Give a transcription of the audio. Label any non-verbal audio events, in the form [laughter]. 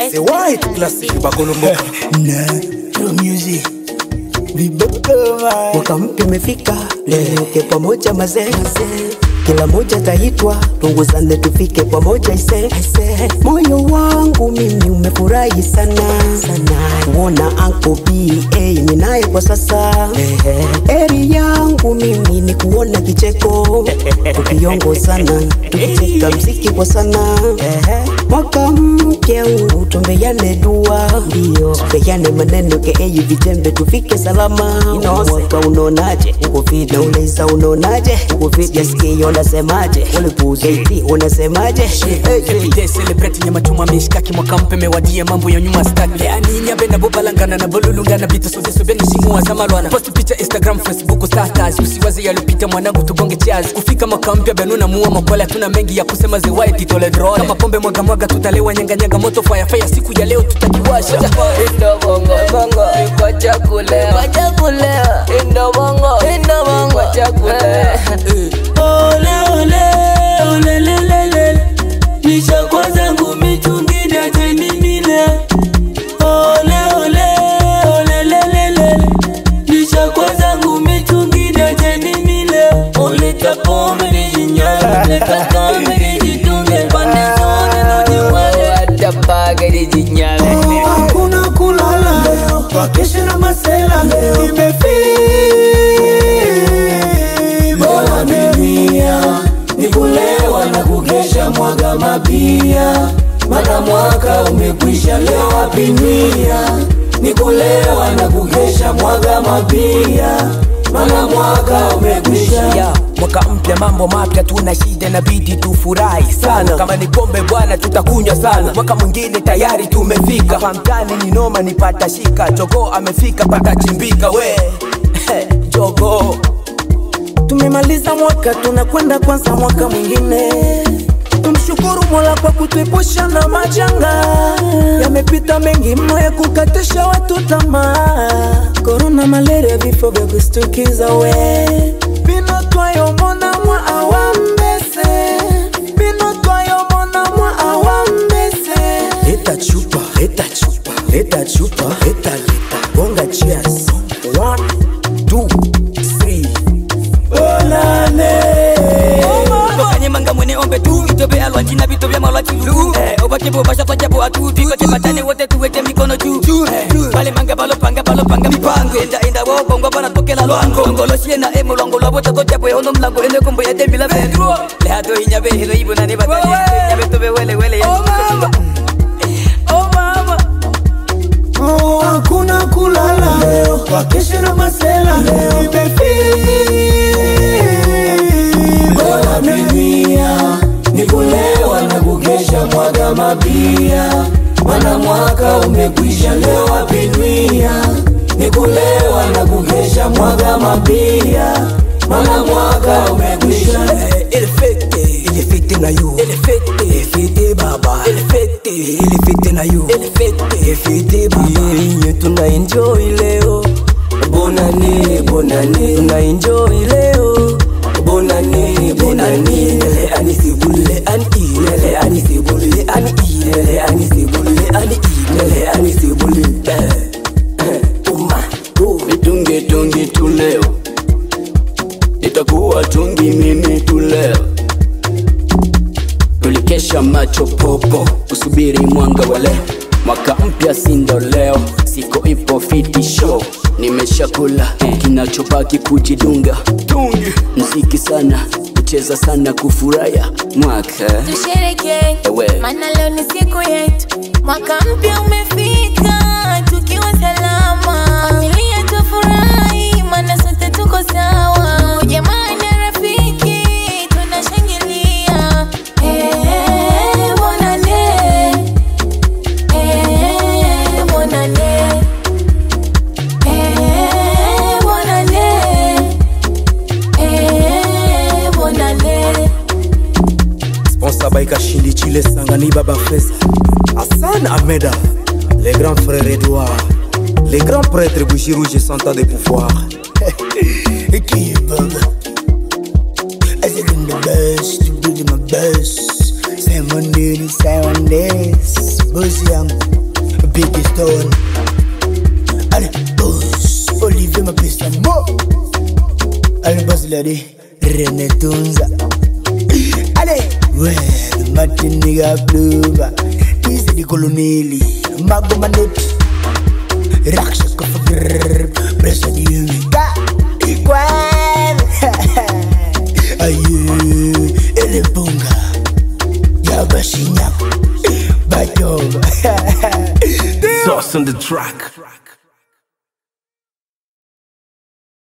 C'est white classique pas Colombo. Natural music. Mwaka mpya umefika leleke pamoja mazee kila moja taitwa tunguzane tufike pamoja ise. Moyo wangu mimi umefurahi sana. Sana wona anko ba ninaye kwa sasa. Eri yangu mimi ni kuona kicheko. Tukiongo sana tukicheka mziki kwa sana. Mwaka mpya huu tumbeane dua. Ndio tupeane maneno keeyi vijembe tufike salama. Mwaka unaonaje nauliza unaonaje jasikia unasemaje? Ulipuziti unasemaje? Everyday celebrate nyama choma mishkaki mwaka mpe mewadia mambo ya nyuma staki yani nyabenda bobalangana na bolulungana bita sobe sobe wa zamalwana post picha instagram facebook status. Usiwaze yalopita mwanangu tubonge chaz kufika mwaka mpya benuna muua makwala tuna mengi ya kusema ze white tole drone kama pombe mwaga mwaga tutalewa nyanga nyanga moto fire fire siku ya leo tutakiwasha Indo bongo bongo kwa chakula. Kwa chakula. Indo bongo Indo bongo kwa chakula. Ole ole ole le le le. Nishakuwa zangu michungida teninile Ole ole ole le le le. Nishakuwa zangu michungida teninile Ole pombe ni Uleta ole nijitunge wakesha na masela leo. Dunia ni kulewa na kukesha mwaga mabia. Mana mwaka umekwisha leo apinia ni kulewa na kugesha mwaga mabia. Mana mwaka umekwisha. Ya mwaka mpya mambo mapya tuna shida na nabidi tufurahi sana. Kama ni pombe bwana tutakunywa sana. Mwaka mwingine tayari tumefika. Pamtani ni noma nipata shika. Jogoo amefika patachimbika we. [laughs] Jogoo. Tumemaliza mwaka tunakwenda kwanza mwaka mwingine. Tumshukuru mola kwa kutuepusha na majanga yamepita mengi mno ya kukatisha watu tamaa. Korona malaria vifo vya kustukiza we. Bino twayomona mwa awambese. Bino twayomona mwa awambese. Leta chupa leta chupa leta chupa leta leta gonga cheers. One two three. Bakanyemanga mwene ombe tu. Itobe alwaji na vito vya malwaji lu. Eh, wachepo vashapachapo atutu wachepatane wote tuwete mikono juu eh, pale mange balopanga balopanga mipango. Endaenda wobongwa banatokela lwango. Ngolosie na emo eh, lwango lwabo takochapo ehono mlango. Enekombo yate mbilavelu lehatoinyabehelo ibonane batale kulewa na kukesha, mwaga mabia. Mana mwaka umekwisha. Na baba. Na baba. Yenye tuna enjoy leo bonani bonani tuna enjoy leo. Bonane bonane ele ani sibule ani mimi tu leo. Tulikesha macho popo Usubiri mwanga wa leo. Mwaka mpya sindo leo Siko ipo fiti show. Nimeshakula kinachobaki kujidunga. Tungi. Mziki sana Kucheza sana kufuraya Mwaka tushereke. Ewe. maana leo ni siku yetu. Mwaka mpya umefika tukiwa salama. Familia tufurahi mana sote tuko sawa Bafès, Hassan Ahmeda, les grands frères Edouard, les grands prêtres Bougie Rouge et Santa des pouvoirs. [laughs] et qui est Bob? I said in the best, you do my best. Seven days, seven days. Bougie, I'm a big stone. Allez, boss, Olivier, ma piste à. Allez, boss, lady, René Tunza. [laughs] Allez, ouais. Martin nigga Bluba. This is the Mago Manip Raksha Kofagr Presa di Umika Equal [laughs] Ayu Elebunga Yabashinyam Bayoba. [laughs] Sauce on the track.